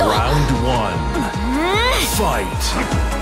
Round one. Uh-huh. Fight.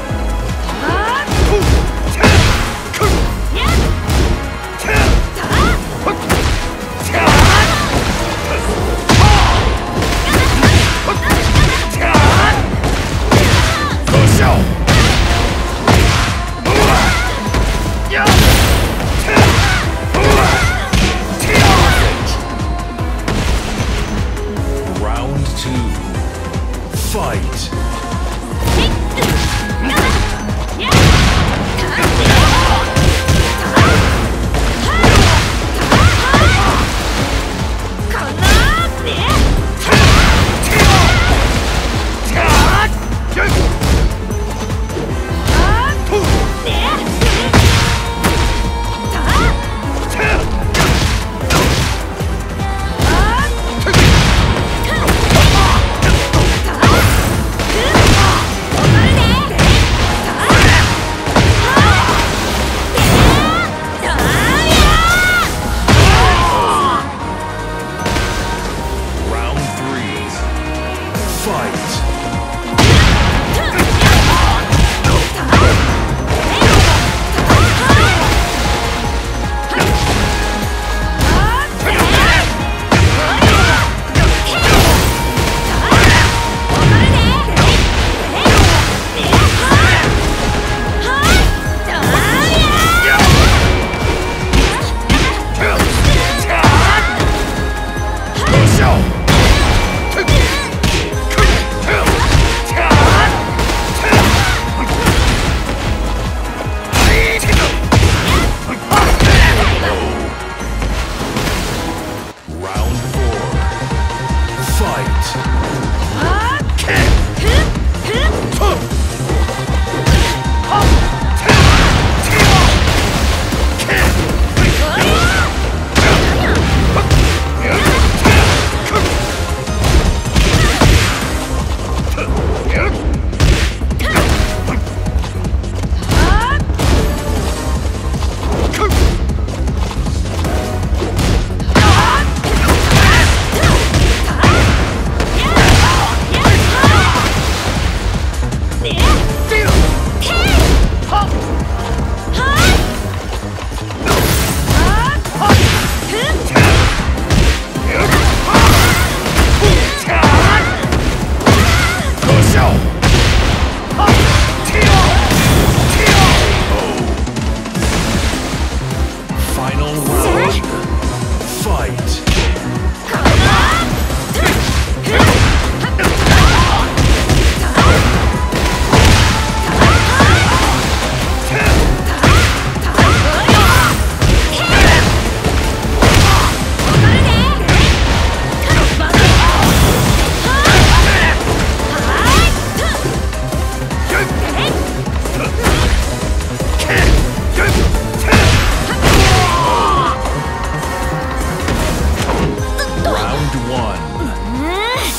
One.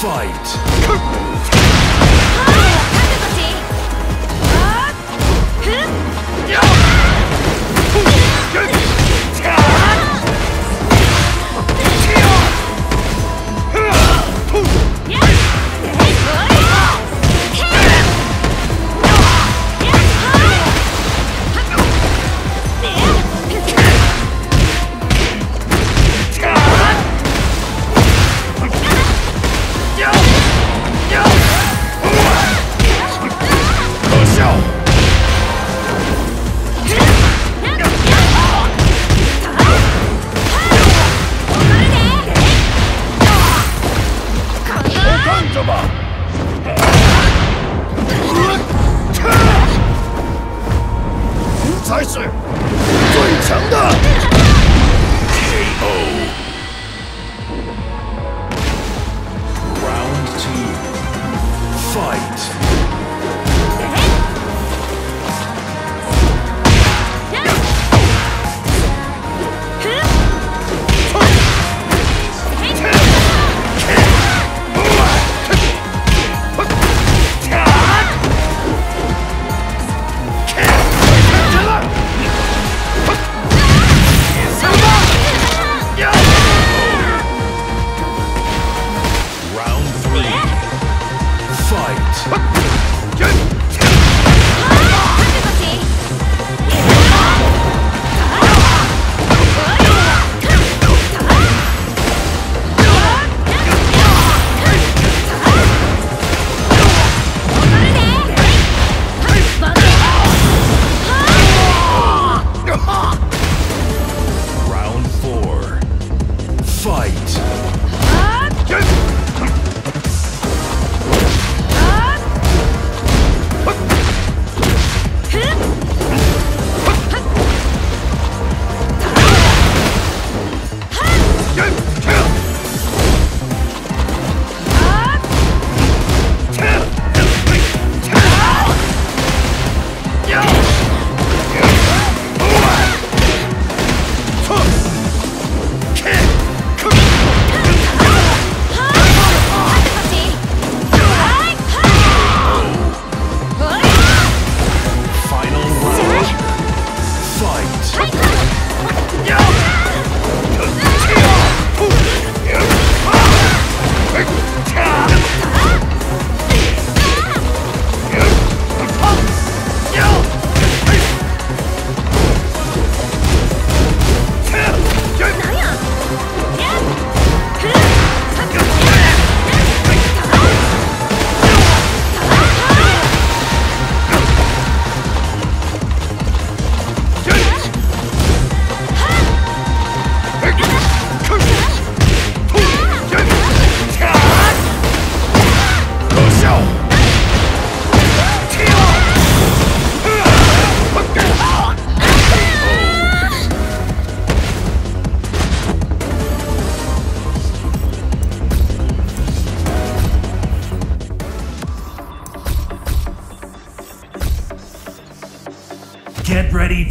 Fight. Round Fight!